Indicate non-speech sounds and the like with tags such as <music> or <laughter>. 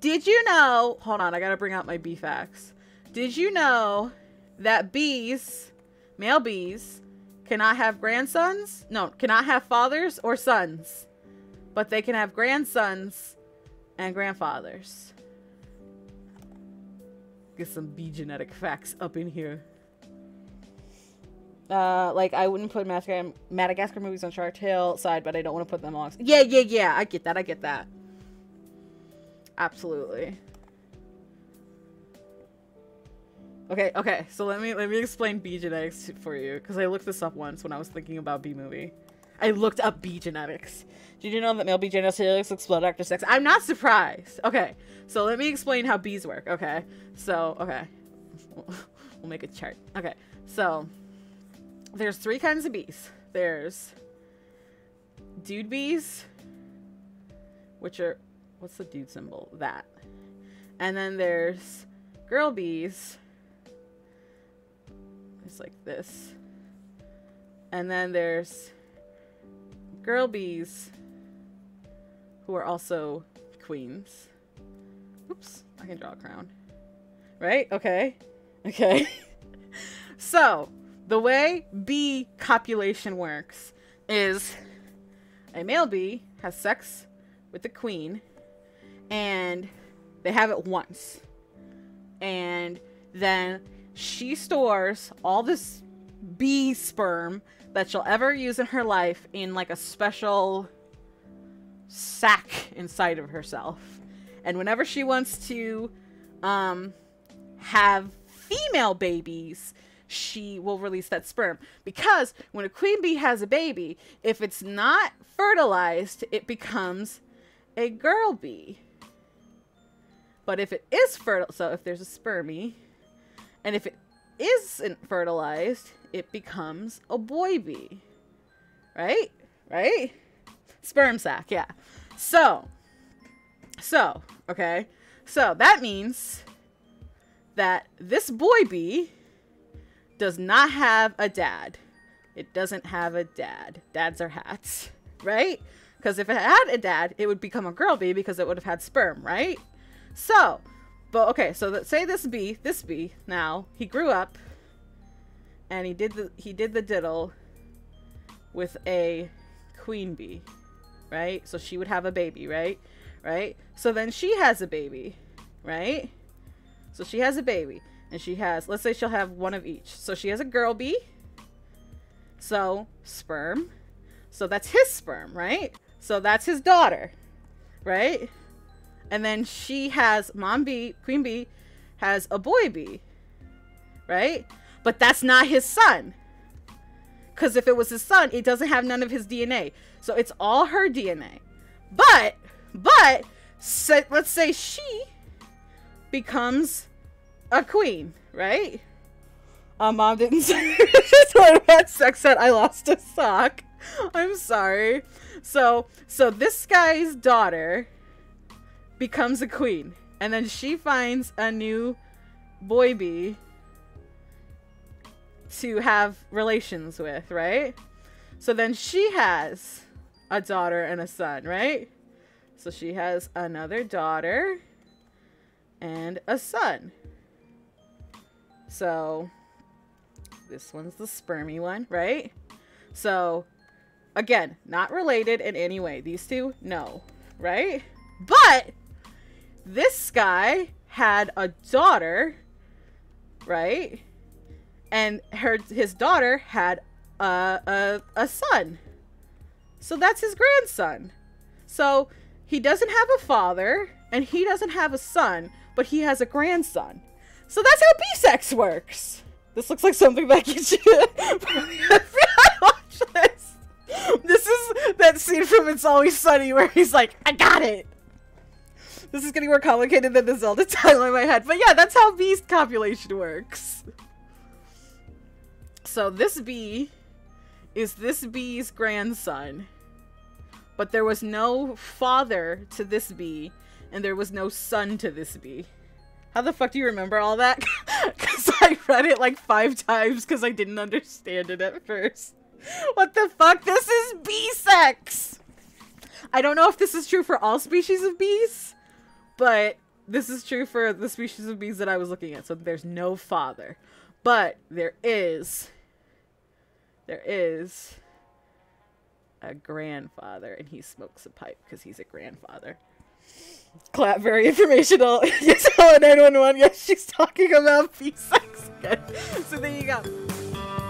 Did you know? Hold on, I gotta bring out my bee facts. Did you know that bees, male bees, cannot have grandsons? No, cannot have fathers or sons, but they can have grandsons and grandfathers. Get some bee genetic facts up in here. Uh, like I wouldn't put Madagascar, movies on Shark Tale side, but I don't want to put them on. Yeah, yeah, yeah. I get that. I get that. Absolutely. Okay, okay. So let me let me explain bee genetics for you because I looked this up once when I was thinking about bee movie. I looked up bee genetics. Did you know that male bee genetics explode after sex? I'm not surprised. Okay, so let me explain how bees work. Okay, so okay, <laughs> we'll make a chart. Okay, so there's three kinds of bees. There's dude bees, which are what's the dude symbol? That. And then there's girl bees. It's like this. And then there's girl bees who are also queens. Oops, I can draw a crown. Right? Okay. Okay. <laughs> so, the way bee copulation works is a male bee has sex with the queen and they have it once. And then she stores all this bee sperm that she'll ever use in her life in like a special sack inside of herself. And whenever she wants to um have female babies, she will release that sperm. Because when a queen bee has a baby, if it's not fertilized, it becomes a girl bee. But if it is fertile, so if there's a spermie, and if it isn't fertilized, it becomes a boy bee. Right? Right? Sperm sac, yeah. So, so, okay. So that means that this boy bee does not have a dad. It doesn't have a dad. Dads are hats, right? Because if it had a dad, it would become a girl bee because it would have had sperm, right? So, but okay, so say this bee, this bee, now he grew up, and he did the he did the diddle with a queen bee, right? So she would have a baby, right? Right? So then she has a baby, right? So she has a baby and she has let's say she'll have one of each so she has a girl bee so sperm so that's his sperm right so that's his daughter right and then she has mom bee queen bee has a boy bee right but that's not his son because if it was his son it doesn't have none of his dna so it's all her dna but but so, let's say she becomes a queen, right? Um, mom didn't <laughs> say had sex that I lost a sock. I'm sorry. So, so this guy's daughter becomes a queen, and then she finds a new boy bee to have relations with, right? So then she has a daughter and a son, right? So she has another daughter and a son. So this one's the spermy one, right? So again, not related in any way. These two, no, right? But this guy had a daughter, right? And her his daughter had a, a, a son. So that's his grandson. So he doesn't have a father and he doesn't have a son, but he has a grandson. So that's how B-sex works. This looks like something that you should <laughs> watch this. This is that scene from It's Always Sunny where he's like, I got it. This is getting more complicated than the Zelda <laughs> title in my head. But yeah, that's how beast copulation works. So this bee is this bee's grandson. But there was no father to this bee, and there was no son to this bee. How the fuck do you remember all that? <laughs> Because I read it like five times because I didn't understand it at first. What the fuck? This is bee sex! I don't know if this is true for all species of bees, But this is true for the species of bees that I was looking at. So there's no father. But there is there is a grandfather and he smokes a pipe because he's a grandfather. Clap, very informational. <laughs> yes, hello 911. Yes, she's talking about bee sex. <laughs> So there you go.